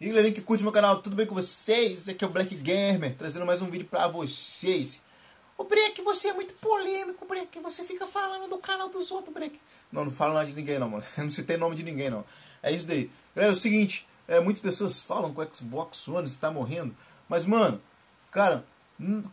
E galerinha que curte meu canal, tudo bem com vocês? Aqui é o Black Gamer, trazendo mais um vídeo pra vocês. Ô Break, você é muito polêmico, Break. Você fica falando do canal dos outros, Break. Não, não falo nada de ninguém não, mano. Não citei nome de ninguém, não. É isso daí. Galera, é o seguinte, é, muitas pessoas falam que o Xbox One está morrendo. Mas, mano, cara,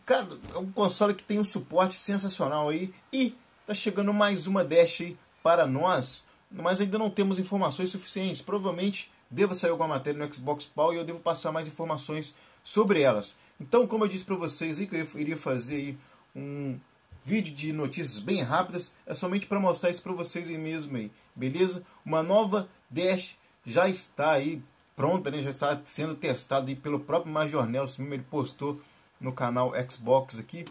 cara, é um console que tem um suporte sensacional aí. E tá chegando mais uma Dash aí para nós. Mas ainda não temos informações suficientes. Provavelmente deva sair alguma matéria no Xbox Paul e eu devo passar mais informações sobre elas. Então, como eu disse para vocês aí que eu iria fazer aí um vídeo de notícias bem rápidas, é somente para mostrar isso para vocês aí mesmo aí, beleza? Uma nova Dash já está aí pronta, né? Já está sendo testada aí pelo próprio Major Nelson, ele postou no canal Xbox aqui,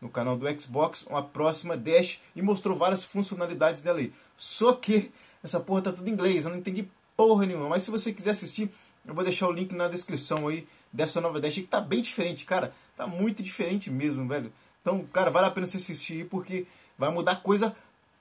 no canal do Xbox, uma próxima Dash e mostrou várias funcionalidades dela aí. Só que essa porra tá tudo em inglês, eu não entendi porra nenhuma. Mas se você quiser assistir, eu vou deixar o link na descrição aí dessa nova Dash que tá bem diferente, cara. Tá muito diferente mesmo, velho. Então, cara, vale a pena você assistir porque vai mudar coisa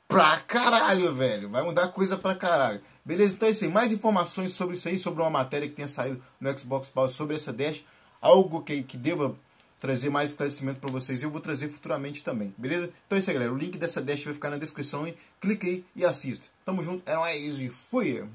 pra caralho, velho. Vai mudar coisa pra caralho. Beleza? Então é isso aí. Mais informações sobre isso aí, sobre uma matéria que tenha saído no Xbox Power sobre essa Dash. Algo que, que deva trazer mais esclarecimento para vocês. Eu vou trazer futuramente também, beleza? Então é isso aí, galera. O link dessa Dash vai ficar na descrição. e Clique aí e assista. Tamo junto. É nóis e fui!